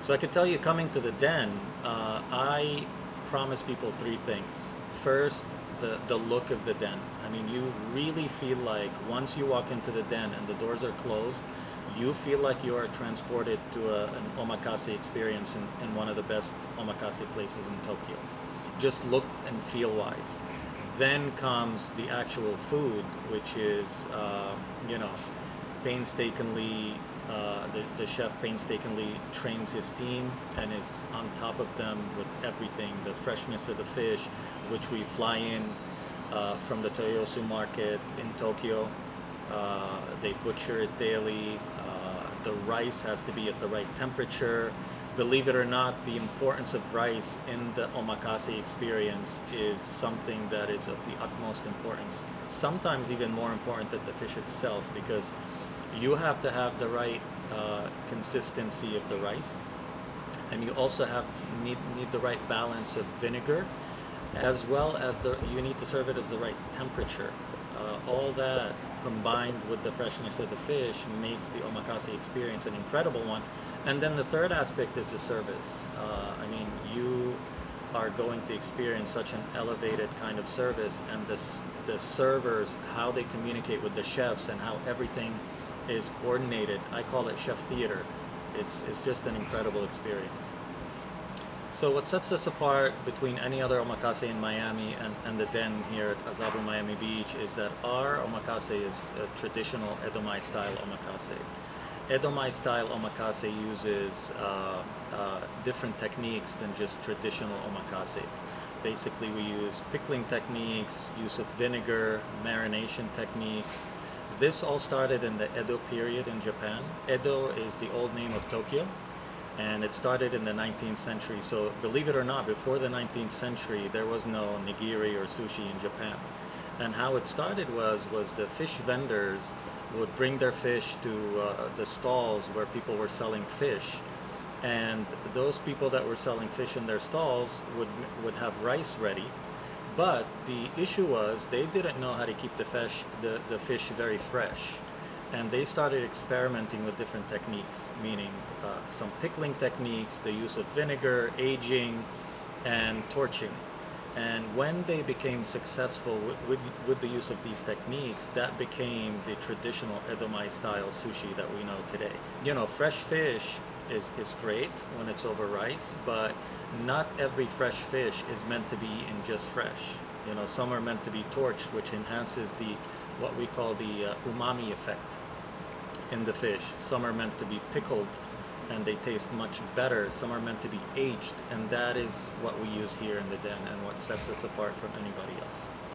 So I could tell you, coming to the den, uh, I promise people three things. First, the, the look of the den. I mean, you really feel like once you walk into the den and the doors are closed, you feel like you are transported to a, an omakase experience in, in one of the best omakase places in Tokyo. Just look and feel wise. Then comes the actual food, which is, uh, you know, painstakingly uh, the, the chef painstakingly trains his team and is on top of them with everything the freshness of the fish which we fly in uh, from the Toyosu market in Tokyo. Uh, they butcher it daily. Uh, the rice has to be at the right temperature. Believe it or not the importance of rice in the omakase experience is something that is of the utmost importance. Sometimes even more important than the fish itself because you have to have the right uh, consistency of the rice. And you also have need, need the right balance of vinegar as well as the you need to serve it as the right temperature. Uh, all that combined with the freshness of the fish makes the omakase experience an incredible one. And then the third aspect is the service. Uh, I mean you are going to experience such an elevated kind of service and the, the servers how they communicate with the chefs and how everything is coordinated. I call it chef theater. It's, it's just an incredible experience. So what sets us apart between any other omakase in Miami and, and the den here at Azabu Miami Beach is that our omakase is a traditional Edomae style omakase. Edomae style omakase uses uh, uh, different techniques than just traditional omakase. Basically we use pickling techniques, use of vinegar, marination techniques, this all started in the Edo period in Japan. Edo is the old name of Tokyo and it started in the 19th century. So believe it or not, before the 19th century, there was no nigiri or sushi in Japan. And how it started was, was the fish vendors would bring their fish to uh, the stalls where people were selling fish. And those people that were selling fish in their stalls would, would have rice ready but the issue was they didn't know how to keep the fish, the, the fish very fresh. And they started experimenting with different techniques, meaning uh, some pickling techniques, the use of vinegar, aging, and torching. And when they became successful with, with, with, the use of these techniques, that became the traditional Edomae style sushi that we know today. You know, fresh fish is, is great when it's over rice, but not every fresh fish is meant to be in just fresh. You know, some are meant to be torched, which enhances the what we call the uh, umami effect in the fish. Some are meant to be pickled and they taste much better. Some are meant to be aged, and that is what we use here in the den and what sets us apart from anybody else.